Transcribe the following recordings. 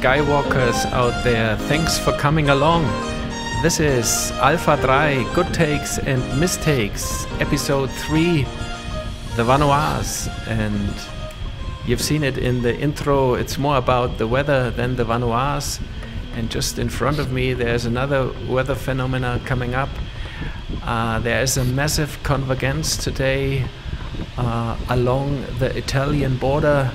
Skywalkers out there, thanks for coming along. This is Alpha 3 Good Takes and Mistakes, episode 3, The Vanoise. And you've seen it in the intro, it's more about the weather than the Vanoise. And just in front of me, there's another weather phenomena coming up. Uh, there is a massive convergence today uh, along the Italian border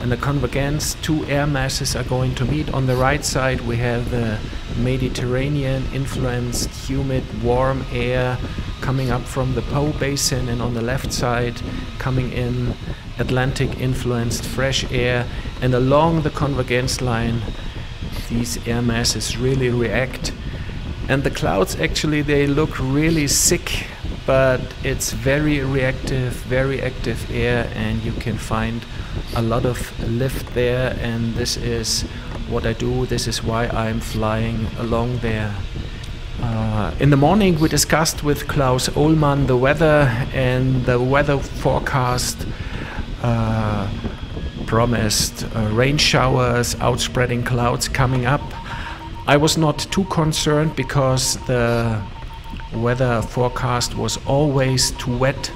and the convergence, two air masses are going to meet. On the right side, we have the Mediterranean influenced, humid, warm air coming up from the Po Basin, and on the left side, coming in Atlantic influenced fresh air. And along the convergence line, these air masses really react. And the clouds actually they look really sick, but it's very reactive, very active air, and you can find a lot of lift there and this is what I do. This is why I'm flying along there. Uh, in the morning we discussed with Klaus Ullmann the weather and the weather forecast uh, promised uh, rain showers outspreading clouds coming up. I was not too concerned because the weather forecast was always too wet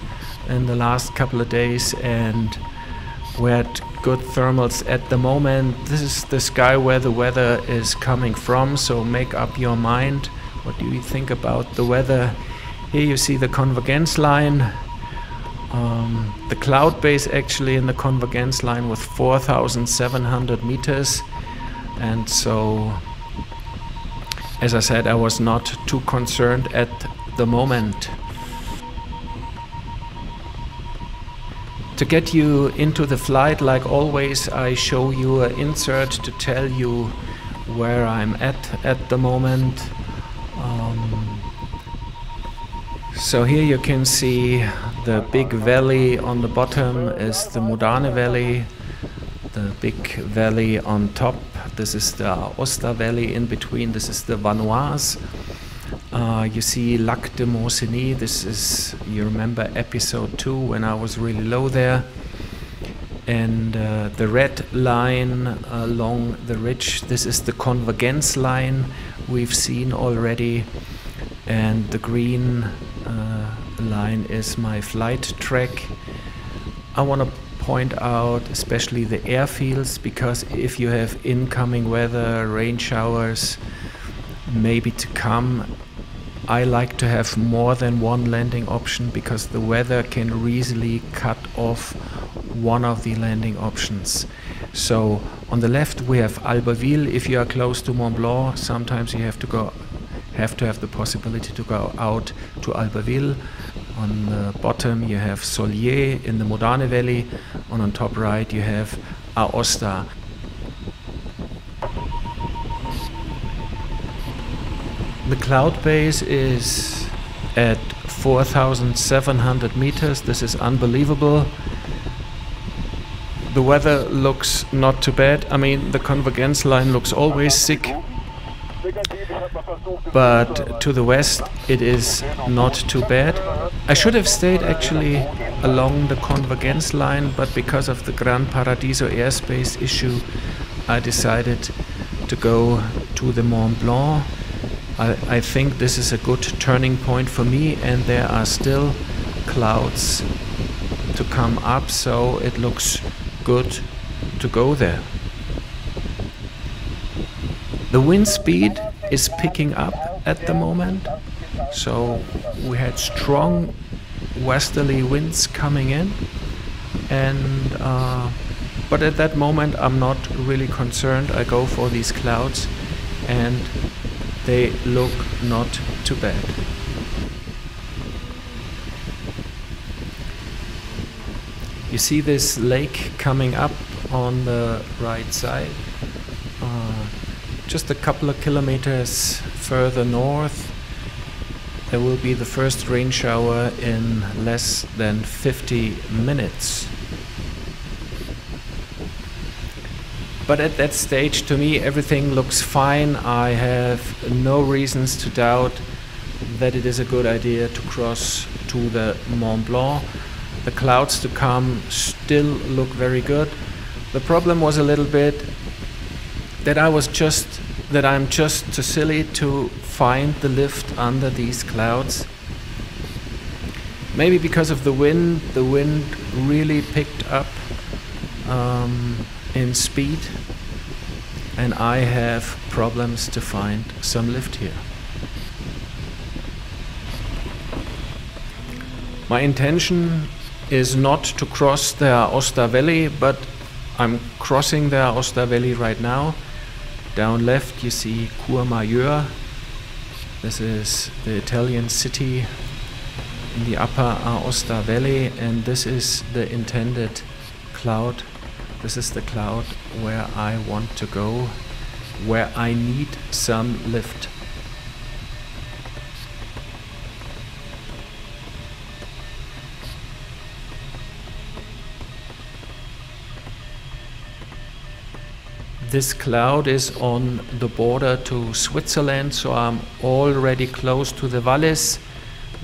in the last couple of days and we had good thermals at the moment. This is the sky where the weather is coming from, so make up your mind. What do you think about the weather? Here you see the convergence line. Um, the cloud base actually in the convergence line with 4,700 meters. And so, as I said, I was not too concerned at the moment. To get you into the flight, like always, I show you an insert to tell you where I'm at at the moment. Um, so here you can see the big valley on the bottom is the Modane Valley, the big valley on top. This is the Oster Valley in between. This is the Vanoise. Uh, you see Lac de Montcenis. This is, you remember episode 2 when I was really low there. And uh, the red line along the ridge, this is the convergence line we've seen already. And the green uh, line is my flight track. I want to point out especially the airfields because if you have incoming weather, rain showers, maybe to come, I like to have more than one landing option because the weather can easily cut off one of the landing options. So on the left we have Albertville. If you are close to Mont Blanc, sometimes you have to go have to have the possibility to go out to Albertville. On the bottom you have Sollières in the Modane Valley, and on top right you have Aosta. The cloud base is at 4,700 meters. This is unbelievable. The weather looks not too bad. I mean, the convergence line looks always sick. But to the west, it is not too bad. I should have stayed actually along the convergence line, but because of the Gran Paradiso airspace issue, I decided to go to the Mont Blanc I, I think this is a good turning point for me and there are still clouds to come up so it looks good to go there. The wind speed is picking up at the moment so we had strong westerly winds coming in and uh, but at that moment I'm not really concerned I go for these clouds and they look not too bad. You see this lake coming up on the right side. Just a couple of kilometers further north, there will be the first rain shower in less than 50 minutes. But at that stage, to me, everything looks fine. I have no reasons to doubt that it is a good idea to cross to the Mont Blanc. The clouds to come still look very good. The problem was a little bit that I was just that I'm just too silly to find the lift under these clouds. Maybe because of the wind, the wind really picked up um, in speed, and I have problems to find some lift here. My intention is not to cross the Aosta Valley, but I'm crossing the Aosta Valley right now. Down left you see Courmayeur. This is the Italian city in the upper Aosta Valley and this is the intended cloud. This is the cloud where I want to go, where I need some lift. This cloud is on the border to Switzerland, so I'm already close to the valleys.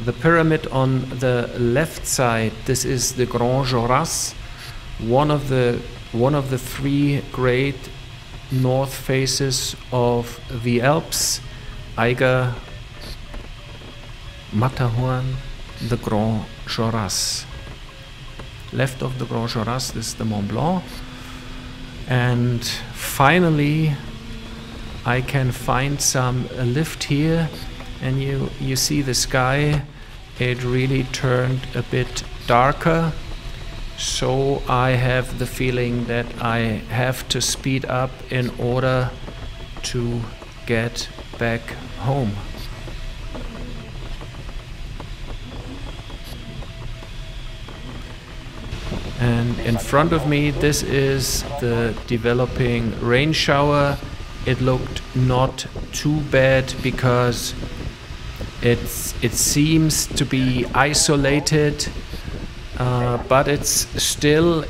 The pyramid on the left side, this is the Grandes Jorasses, one of the one of the three great north faces of the Alps, Eiger, Matterhorn, the Grandes Jorasses. Left of the Grandes Jorasses is the Mont Blanc and finally I can find some lift here and you you see the sky. It really turned a bit darker. So I have the feeling that I have to speed up in order to get back home in front of me. This is the developing rain shower. It looked not too bad because it's it seems to be isolated uh, but it's still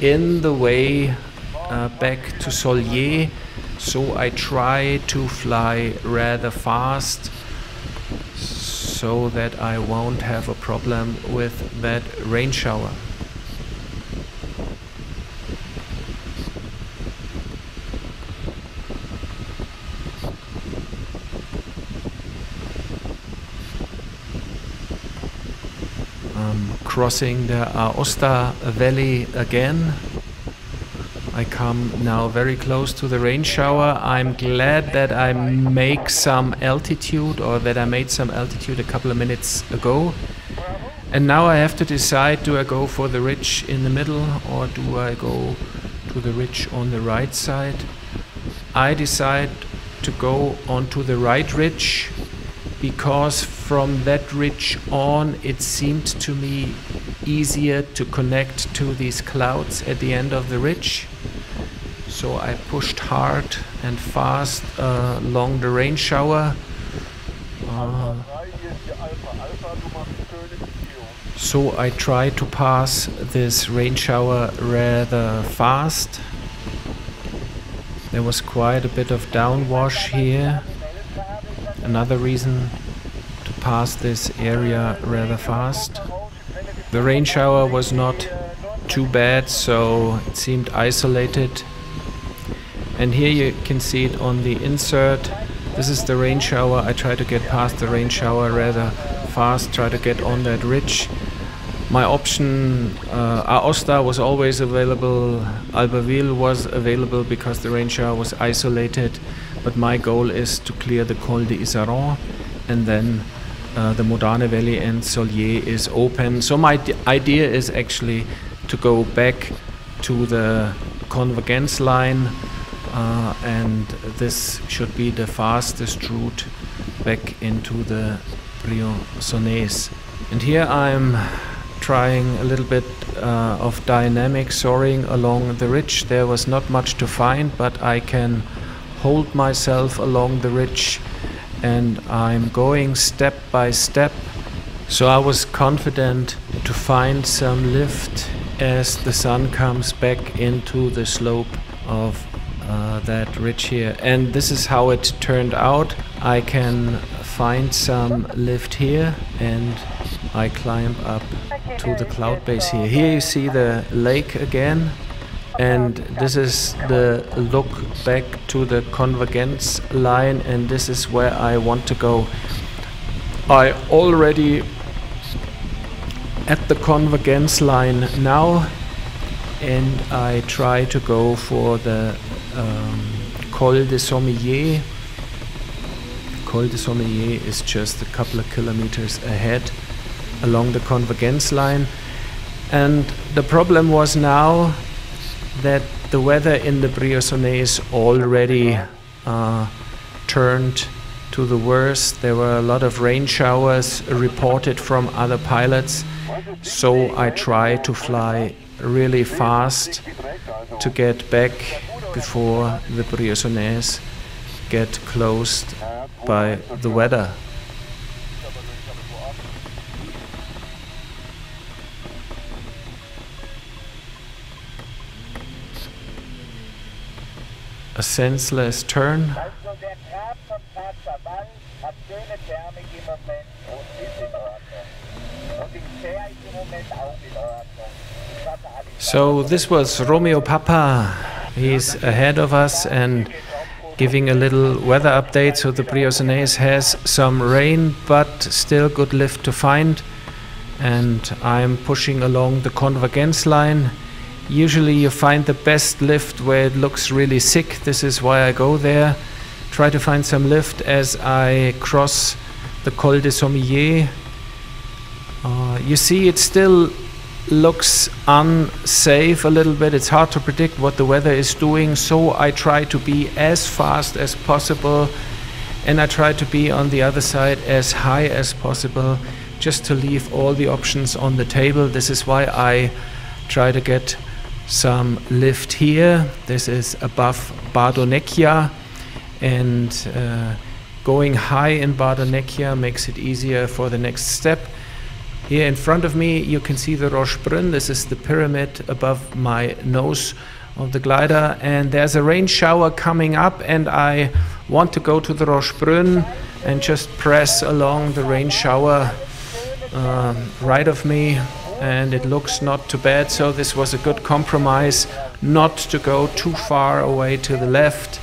in the way uh, back to Sollières. So I try to fly rather fast so that I won't have a problem with that rain shower. Crossing the uh, Aosta Valley again. I come now very close to the rain shower. I'm glad that I make some altitude or that I made some altitude a couple of minutes ago. And now I have to decide do I go for the ridge in the middle or do I go to the ridge on the right side? I decide to go onto the right ridge because from that ridge on it seemed to me easier to connect to these clouds at the end of the ridge. So I pushed hard and fast uh, along the rain shower. Uh, so I tried to pass this rain shower rather fast. There was quite a bit of downwash here another reason to pass this area rather fast. The rain shower was not too bad, so it seemed isolated. And here you can see it on the insert. This is the rain shower. I try to get past the rain shower rather fast, try to get on that ridge. My option, uh, Aosta was always available, Albertville was available because the rain shower was isolated but my goal is to clear the Col d'Iseran and then uh, the Modane Valley and Sollières is open. So my idea is actually to go back to the convergence line uh, and this should be the fastest route back into the Briançonnais. And here I'm trying a little bit uh, of dynamic soaring along the ridge. There was not much to find, but I can hold myself along the ridge and I'm going step by step. So I was confident to find some lift as the sun comes back into the slope of uh, that ridge here. And this is how it turned out. I can find some lift here and I climb up to the cloud base here. Here you see the lake again and this is the look back to the convergence line and this is where I want to go. I already at the convergence line now and I try to go for the um, Col de Sommeiller. Col de Sommeiller is just a couple of kilometers ahead along the convergence line and the problem was now that the weather in the Briançonnais already uh, turned to the worst. There were a lot of rain showers reported from other pilots, so I tried to fly really fast to get back before the Briançonnais get closed by the weather. A senseless turn. So this was Romeo Papa. He's ahead of us and giving a little weather update. So the Briançonnais has some rain, but still good lift to find. And I'm pushing along the convergence line. Usually you find the best lift where it looks really sick. This is why I go there. Try to find some lift as I cross the Col de Sommeiller. Uh, you see it still looks unsafe a little bit. It's hard to predict what the weather is doing, so I try to be as fast as possible and I try to be on the other side as high as possible just to leave all the options on the table. This is why I try to get some lift here. This is above Bardonecchia and uh, going high in Bardonecchia makes it easier for the next step. Here in front of me you can see the Rochebrune. This is the pyramid above my nose of the glider and there's a rain shower coming up and I want to go to the Rochebrune and just press along the rain shower uh, right of me and it looks not too bad so this was a good compromise not to go too far away to the left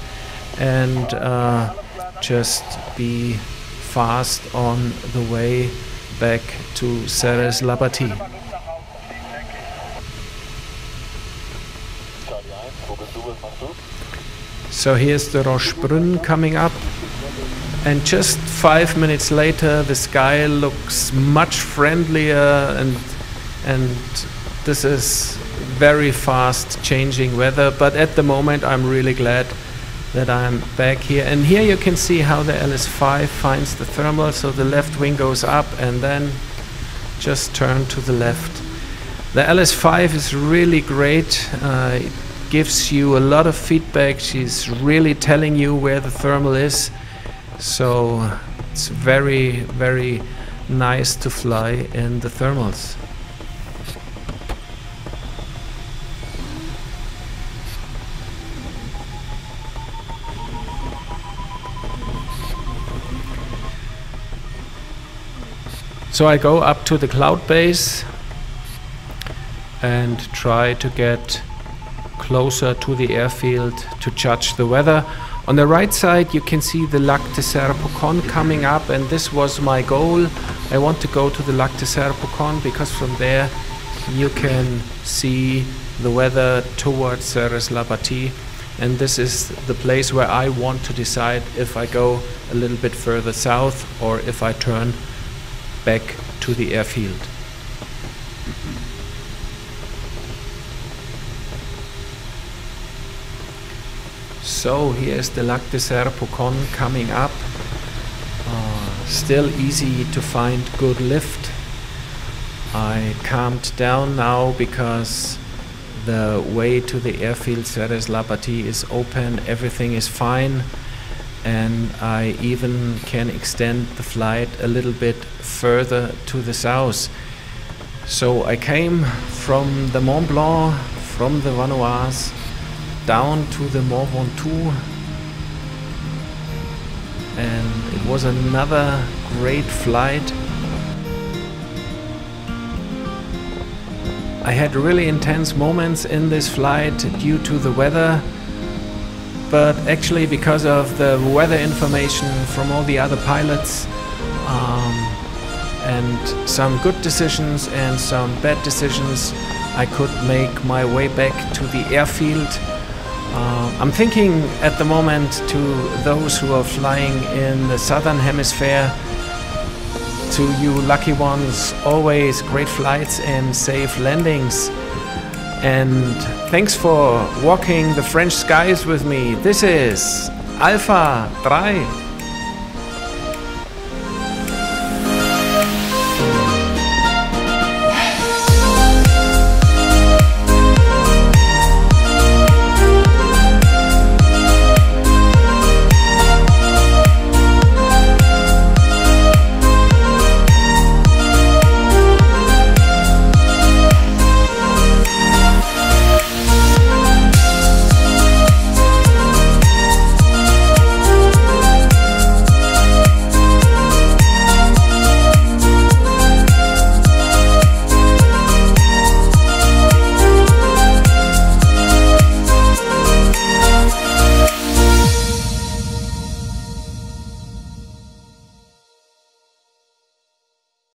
and uh, just be fast on the way back to Serres La Bâtie. So here's the Rochebrune coming up and just five minutes later the sky looks much friendlier and and this is very fast changing weather but at the moment I'm really glad that I'm back here. And here you can see how the LS5 finds the thermal. So the left wing goes up and then just turn to the left. The LS5 is really great. Uh, it gives you a lot of feedback. She's really telling you where the thermal is. So it's very, very nice to fly in the thermals. So I go up to the cloud base and try to get closer to the airfield to judge the weather. On the right side you can see the Lac de Serre-Ponçon coming up and this was my goal. I want to go to the Lac de Serre-Ponçon because from there you can see the weather towards Serres La Bâtie and this is the place where I want to decide if I go a little bit further south or if I turn back to the airfield. So here's the Lac de Serre-Ponçon coming up. Uh, still easy to find good lift. I calmed down now because the way to the airfield Serres La Bâtie is open, everything is fine and I even can extend the flight a little bit further to the south. So I came from the Mont Blanc, from the Vanoise, down to the Mont Ventoux and it was another great flight. I had really intense moments in this flight due to the weather, but actually because of the weather information from all the other pilots um, and some good decisions and some bad decisions, I could make my way back to the airfield. Uh, I'm thinking at the moment to those who are flying in the southern hemisphere to you lucky ones, always great flights and safe landings. And thanks for walking the French skies with me. This is Alpha 3.